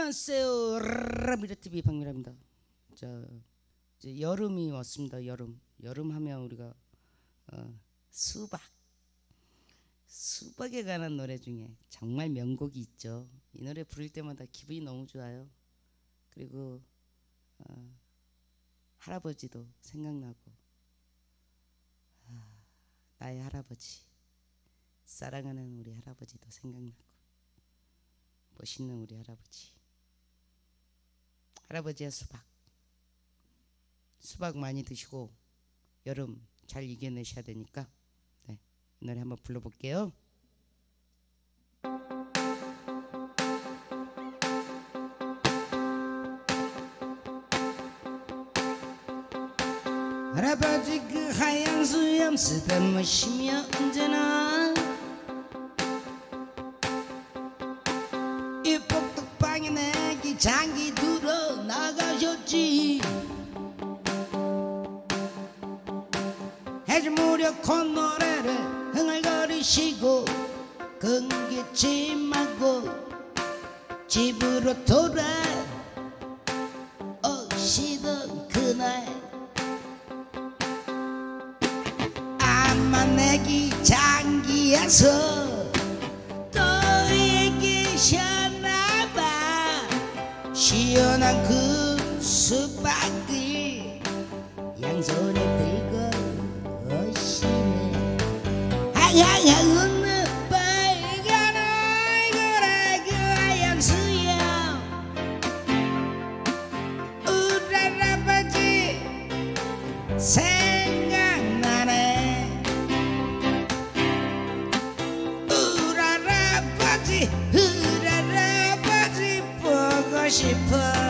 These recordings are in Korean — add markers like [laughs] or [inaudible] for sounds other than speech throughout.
안녕하세요. 미래 TV 박미라입니다. 자, 이제 여름이 왔습니다. 여름. 여름 하면 우리가 어, 수박. 수박에 관한 노래 중에 정말 명곡이 있죠. 이 노래 부를 때마다 기분이 너무 좋아요. 그리고 어, 할아버지도 생각나고 아, 나의 할아버지 사랑하는 우리 할아버지도 생각나고 멋있는 우리 할아버지 할아버지의 수박 수박 많이 드시고 여름 잘 이겨내셔야 되니까 네, 이 노래 한번 불러볼게요. 할아버지 그 하얀 수염 쓰다마시며 언제나 이 복덕방에 내기 장기 나가셨 지. 해질 무렵 콧노래를 흥얼거리시고 근기침하고 집으로 돌아 오시던 그날. 아마 내기 장기에서 시원한 그 수박을 양손에 들고 오시네. 하야야 웃는 빨간 얼굴에 그 수염 우리 할아버지 생각나네. 우리 할아버지 우리 할아버지 보고 싶어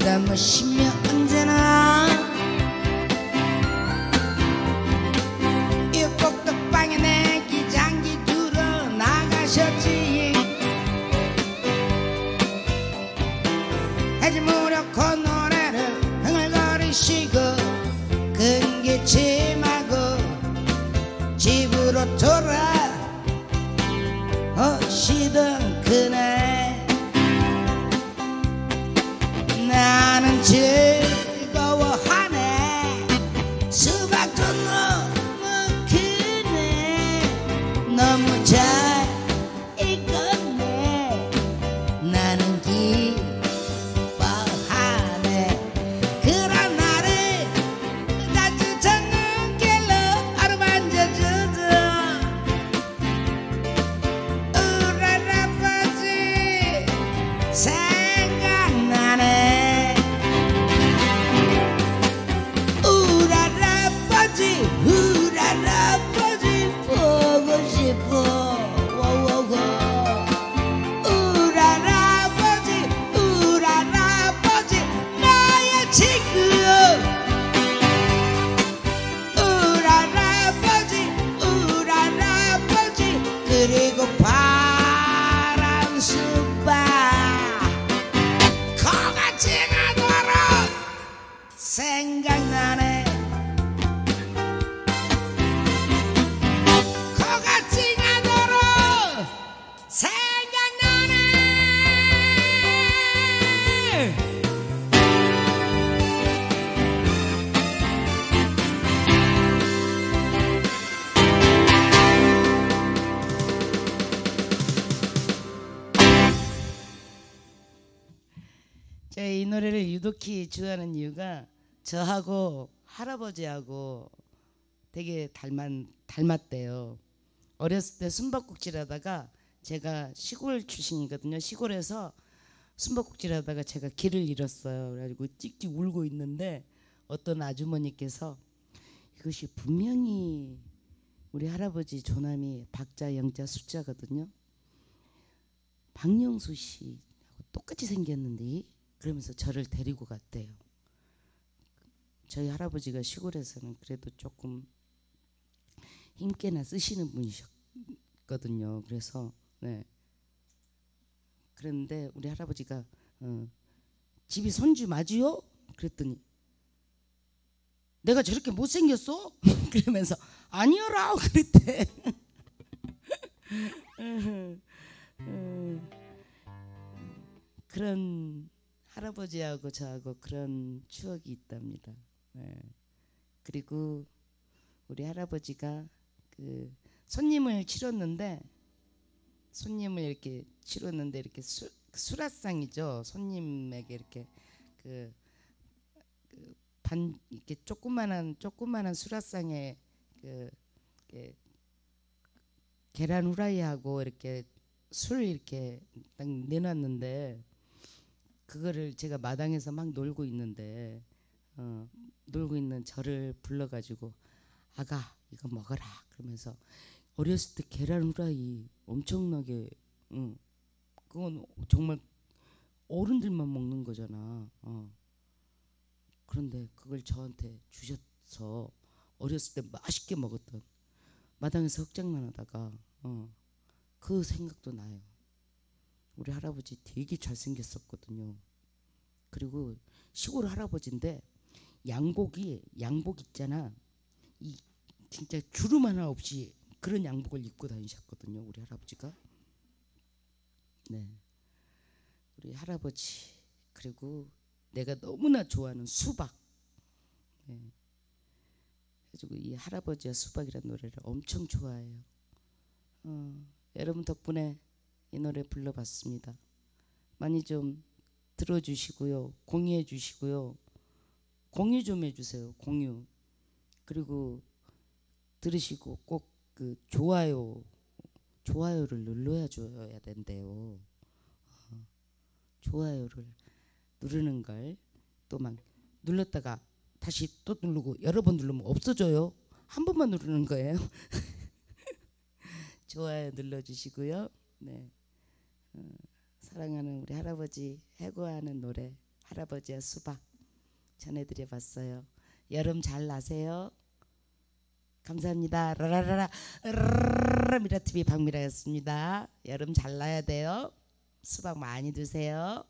쓰다마시며 언제나 이 복덕방에 내 기장기 들어 나가셨지. 해질 무 제가 이 노래를 유독히 좋아하는 이유가 저하고 할아버지하고 되게 닮았, 닮았대요. 어렸을 때 숨바꼭질 하다가 제가 시골 출신이거든요. 시골에서 숨바꼭질 하다가 제가 길을 잃었어요. 그래가지고 찍찍 울고 있는데 어떤 아주머니께서 이것이 분명히 우리 할아버지 조남이 박자 영자 숫자거든요. 박영수 씨하고 똑같이 생겼는데 그러면서 저를 데리고 갔대요. 저희 할아버지가 시골에서는 그래도 조금 힘께나 쓰시는 분이셨거든요. 그래서 네. 그런데 우리 할아버지가 어, 집이 손주 맞지요? 그랬더니 내가 저렇게 못생겼어? [laughs] 그러면서 아니어라 [laughs] 그랬대. [laughs] 그런 할아버지하고 저하고 그런 추억이 있답니다. 예. 그리고 우리 할아버지가 그 손님을 치렀는데 손님을 이렇게 치렀는데 이렇게 수, 수라상이죠. 손님에게 이렇게 그, 그 반 이렇게 조그만한 조그만한 수라상에 그 계란 후라이하고 이렇게 술 이렇게 딱 내놨는데 그거를 제가 마당에서 막 놀고 있는데 어, 놀고 있는 저를 불러가지고 아가 이거 먹어라 그러면서 어렸을 때 계란 후라이 엄청나게 응. 그건 정말 어른들만 먹는 거잖아. 어. 그런데 그걸 저한테 주셔서 어렸을 때 맛있게 먹었던 마당에서 흑장난 하다가 어. 그 생각도 나요. 우리 할아버지 되게 잘생겼었거든요. 그리고 시골 할아버지인데 양복이 양복 있잖아. 이 진짜 주름 하나 없이 그런 양복을 입고 다니셨거든요. 우리 할아버지가. 네. 우리 할아버지 그리고 내가 너무나 좋아하는 수박. 네. 그래가지고 이 할아버지와 수박이라는 노래를 엄청 좋아해요. 어, 여러분 덕분에 이 노래 불러봤습니다. 많이 좀 들어주시고요. 공유해 주시고요. 공유 좀 해주세요. 공유. 그리고 들으시고 꼭 그 좋아요, 좋아요를 눌러야 줘야 된대요. 어, 좋아요를 누르는 걸 또 막 눌렀다가 다시 또 누르고 여러 번 누르면 없어져요. 한 번만 누르는 거예요. [laughs] 좋아요 눌러주시고요. 네. 어, 사랑하는 우리 할아버지 해고하는 노래 할아버지의 수박 전해드려 봤어요. 여름 잘 나세요. 감사합니다. 라라라라 미라TV 박미라였습니다. 여름 잘 나야 돼요. 수박 많이 드세요.